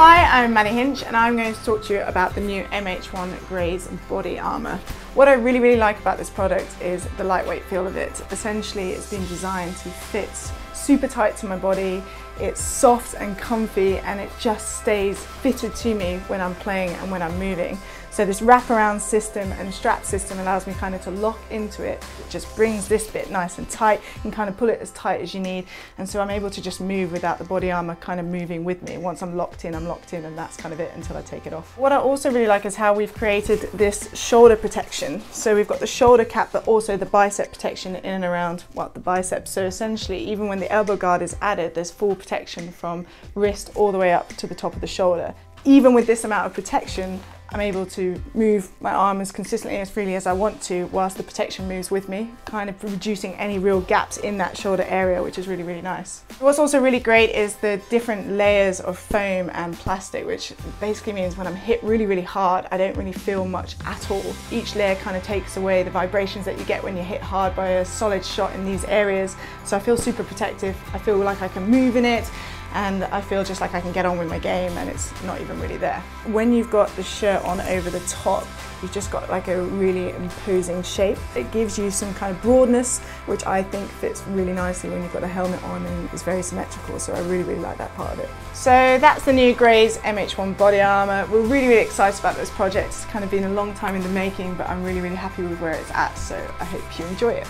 Hi, I'm Maddie Hinch and I'm going to talk to you about the new MH1 Grays body armour. What I really, really like about this product is the lightweight feel of it. Essentially, it's been designed to fit super tight to my body, it's soft and comfy and it just stays fitted to me when I'm playing and when I'm moving. So this wraparound system and strap system allows me kind of to lock into it. It just brings this bit nice and tight and kind of pull it as tight as you need. And so I'm able to just move without the body armor kind of moving with me. Once I'm locked in, I'm locked in and that's kind of it until I take it off. What I also really like is how we've created this shoulder protection. So we've got the shoulder cap, but also the bicep protection in and around what the biceps. So essentially, even when the elbow guard is added, there's full protection from wrist all the way up to the top of the shoulder. Even with this amount of protection, I'm able to move my arm as consistently as freely as I want to whilst the protection moves with me, kind of reducing any real gaps in that shoulder area, which is really, really nice. What's also really great is the different layers of foam and plastic, which basically means when I'm hit really, really hard, I don't really feel much at all. Each layer kind of takes away the vibrations that you get when you're hit hard by a solid shot in these areas. So I feel super protective. I feel like I can move in it and I feel just like I can get on with my game and it's not even really there. When you've got the shirt on over the top, you've just got like a really imposing shape. It gives you some kind of broadness, which I think fits really nicely when you've got a helmet on and it's very symmetrical, so I really, really like that part of it. So that's the new Grays MH1 body armour. We're really, really excited about this project. It's kind of been a long time in the making, but I'm really, really happy with where it's at, so I hope you enjoy it.